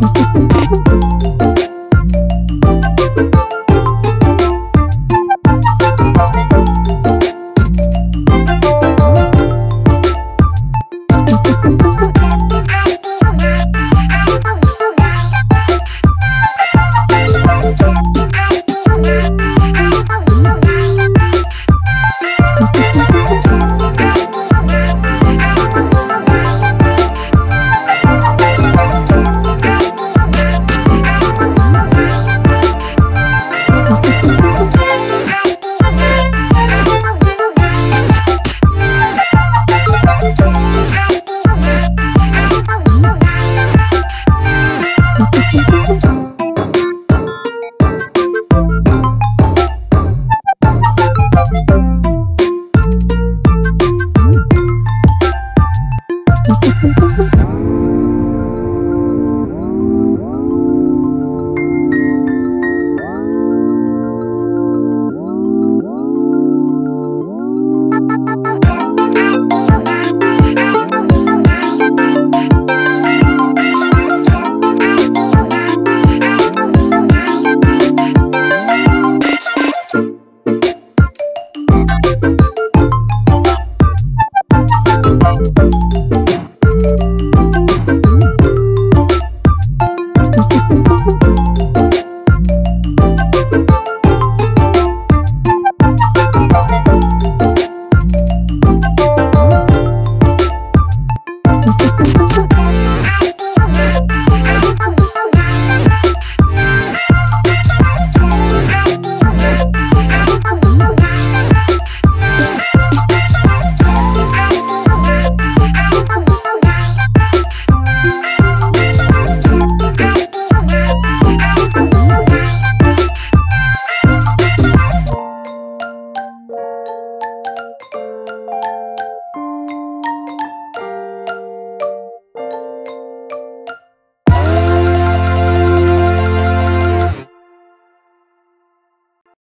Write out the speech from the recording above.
嗯。Thank